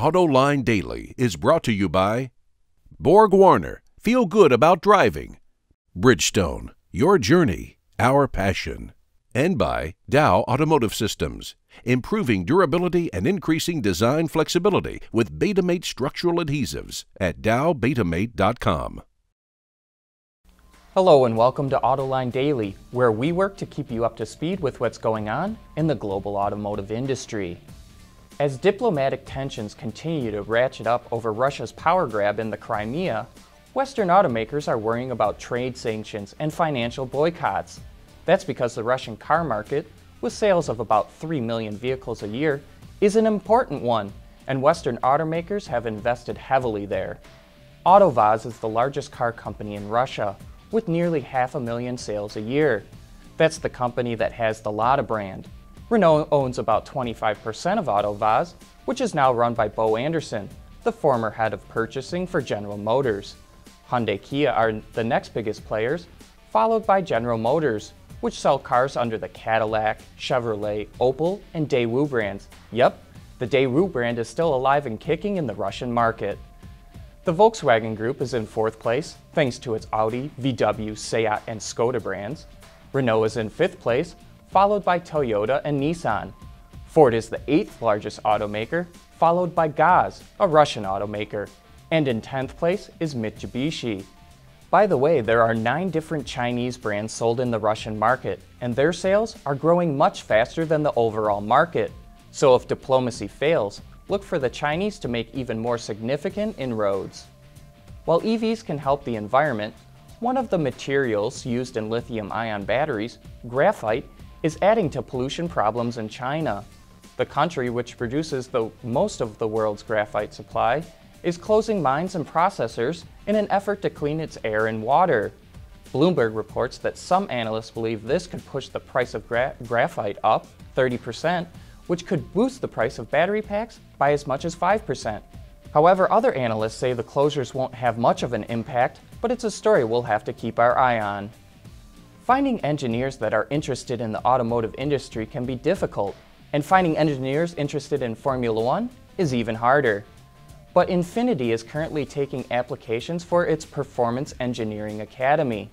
AutoLine Daily is brought to you by Borg Warner, feel good about driving. Bridgestone, your journey, our passion. And by Dow Automotive Systems, improving durability and increasing design flexibility with Betamate structural adhesives at dowbetamate.com. Hello and welcome to Autoline Daily, where we work to keep you up to speed with what's going on in the global automotive industry. As diplomatic tensions continue to ratchet up over Russia's power grab in the Crimea, Western automakers are worrying about trade sanctions and financial boycotts. That's because the Russian car market, with sales of about 3 million vehicles a year, is an important one, and Western automakers have invested heavily there. AutoVAZ is the largest car company in Russia, with nearly half a million sales a year. That's the company that has the Lada brand. Renault owns about 25% of AutoVAZ, which is now run by Bo Andersson, the former head of purchasing for General Motors. Hyundai Kia are the next biggest players, followed by General Motors, which sell cars under the Cadillac, Chevrolet, Opel, and Daewoo brands. Yep, the Daewoo brand is still alive and kicking in the Russian market. The Volkswagen Group is in fourth place, thanks to its Audi, VW, Seat, and Skoda brands. Renault is in fifth place, followed by Toyota and Nissan. Ford is the eighth largest automaker, followed by Gaz, a Russian automaker. And in 10th place is Mitsubishi. By the way, there are nine different Chinese brands sold in the Russian market, and their sales are growing much faster than the overall market. So if diplomacy fails, look for the Chinese to make even more significant inroads. While EVs can help the environment, one of the materials used in lithium-ion batteries, graphite, is adding to pollution problems in China. The country which produces the most of the world's graphite supply is closing mines and processors in an effort to clean its air and water. Bloomberg reports that some analysts believe this could push the price of gra graphite up 30%, which could boost the price of battery packs by as much as 5%. However, other analysts say the closures won't have much of an impact, but it's a story we'll have to keep our eye on. Finding engineers that are interested in the automotive industry can be difficult, and finding engineers interested in Formula One is even harder. But Infiniti is currently taking applications for its Performance Engineering Academy.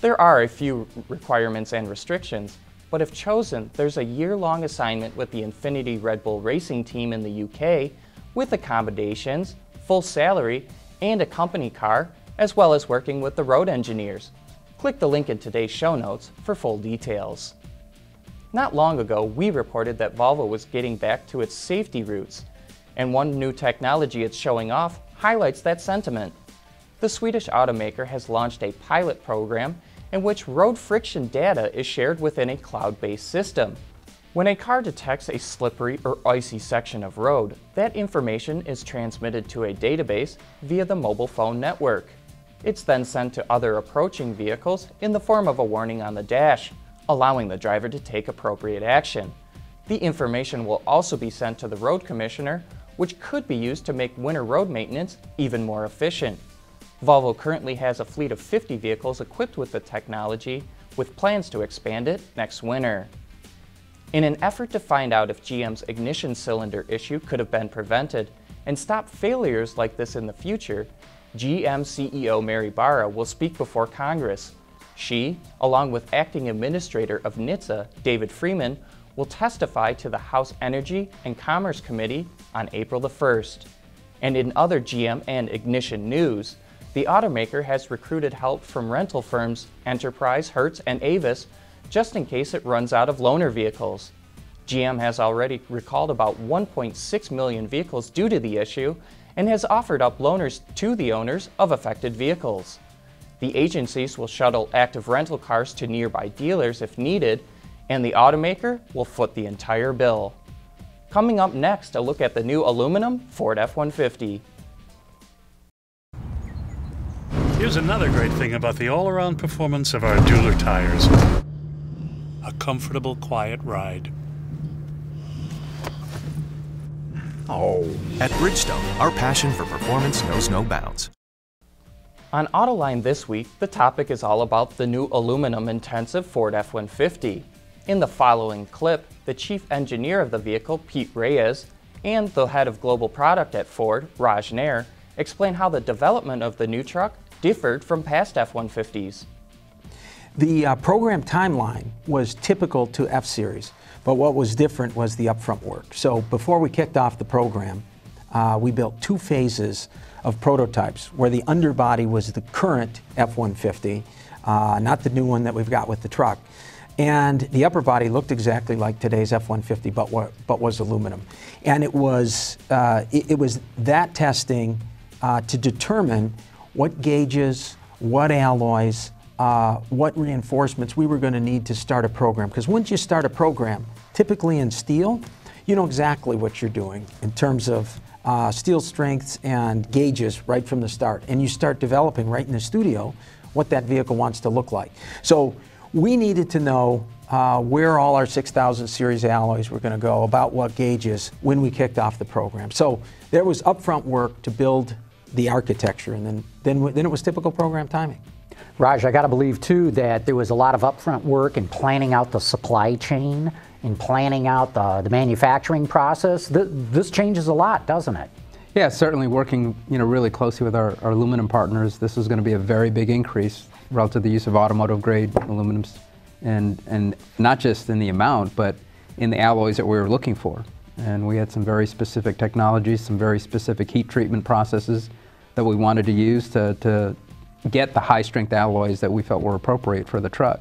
There are a few requirements and restrictions, but if chosen, there's a year-long assignment with the Infiniti Red Bull Racing team in the UK with accommodations, full salary, and a company car, as well as working with the road engineers. Click the link in today's show notes for full details. Not long ago, we reported that Volvo was getting back to its safety roots, and one new technology it's showing off highlights that sentiment. The Swedish automaker has launched a pilot program in which road friction data is shared within a cloud-based system. When a car detects a slippery or icy section of road, that information is transmitted to a database via the mobile phone network. It's then sent to other approaching vehicles in the form of a warning on the dash, allowing the driver to take appropriate action. The information will also be sent to the road commissioner, which could be used to make winter road maintenance even more efficient. Volvo currently has a fleet of 50 vehicles equipped with the technology, with plans to expand it next winter. In an effort to find out if GM's ignition cylinder issue could have been prevented and stop failures like this in the future, GM CEO Mary Barra will speak before Congress. She, along with acting administrator of NHTSA, David Friedman, will testify to the House Energy and Commerce Committee on April the 1st. And in other GM and Ignition news, the automaker has recruited help from rental firms Enterprise, Hertz, and Avis just in case it runs out of loaner vehicles. GM has already recalled about 1.6 million vehicles due to the issue and has offered up loaners to the owners of affected vehicles. The agencies will shuttle active rental cars to nearby dealers if needed, and the automaker will foot the entire bill. Coming up next, a look at the new aluminum Ford F-150. Here's another great thing about the all-around performance of our Dueler tires. A comfortable, quiet ride. Oh. At Bridgestone, our passion for performance knows no bounds. On Autoline this week, the topic is all about the new aluminum-intensive Ford F-150. In the following clip, the chief engineer of the vehicle, Pete Reyes, And the head of global product at Ford, Raj Nair, explained how the development of the new truck differed from past F-150s. The uh, program timeline was typical to F Series, but what was different was the upfront work. So before we kicked off the program, uh, we built two phases of prototypes where the underbody was the current F-150, uh, not the new one that we've got with the truck. And the upper body looked exactly like today's F-150, but, but was aluminum. And it was, uh, it, it, was that testing uh, to determine what gauges, what alloys, uh, what reinforcements we were going to need to start a program. Because once you start a program, typically in steel, you know exactly what you're doing in terms of uh, steel strengths and gauges right from the start. And you start developing right in the studio what that vehicle wants to look like. So we needed to know uh, where all our 6000 series alloys were going to go, about what gauges when we kicked off the program. So there was upfront work to build the architecture, and then, then, then it was typical program timing. Raj, I got to believe too that there was a lot of upfront work in planning out the supply chain in planning out the, the manufacturing process. Th this changes a lot, doesn't it? Yeah, certainly working you know really closely with our, our aluminum partners. This is going to be a very big increase relative to the use of automotive grade aluminums, and and not just in the amount, but in the alloys that we were looking for. And we had some very specific technologies, some very specific heat treatment processes that we wanted to use to, to get the high strength alloys that we felt were appropriate for the truck.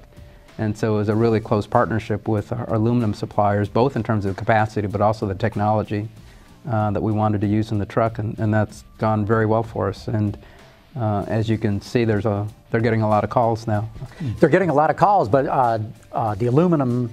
And so it was a really close partnership with our aluminum suppliers, both in terms of capacity, but also the technology uh, that we wanted to use in the truck, and, and that's gone very well for us. And uh, as you can see, there's a, they're getting a lot of calls now. They're getting a lot of calls, but uh, uh the aluminum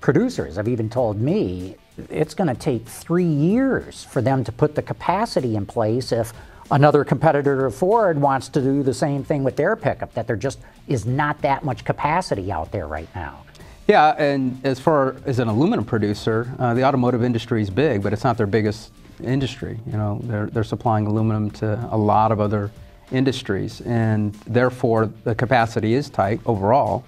producers have even told me it's going to take three years for them to put the capacity in place if Another competitor of Ford wants to do the same thing with their pickup, that there just is not that much capacity out there right now. Yeah, and as far as an aluminum producer, uh, the automotive industry is big, but it's not their biggest industry. You know, they're, they're supplying aluminum to a lot of other industries, and therefore the capacity is tight overall.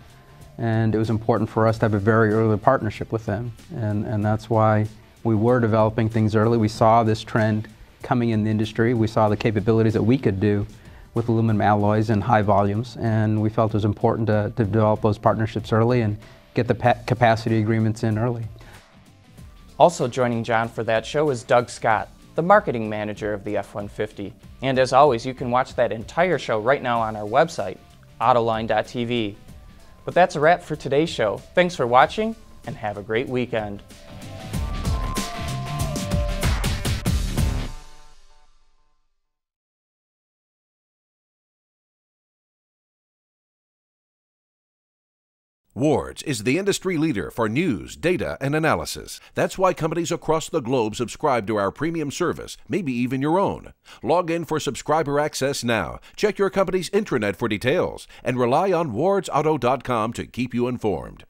And it was important for us to have a very early partnership with them, and, and that's why we were developing things early. We saw this trend coming in the industry. We saw the capabilities that we could do with aluminum alloys in high volumes, and we felt it was important to, to develop those partnerships early and get the capacity agreements in early. Also joining John for that show is Doug Scott, the marketing manager of the F-150. And as always, you can watch that entire show right now on our website, autoline.tv. But that's a wrap for today's show. Thanks for watching, and have a great weekend. Wards is the industry leader for news, data, and analysis. That's why companies across the globe subscribe to our premium service, maybe even your own. Log in for subscriber access now. Check your company's intranet for details and rely on wardsauto.com to keep you informed.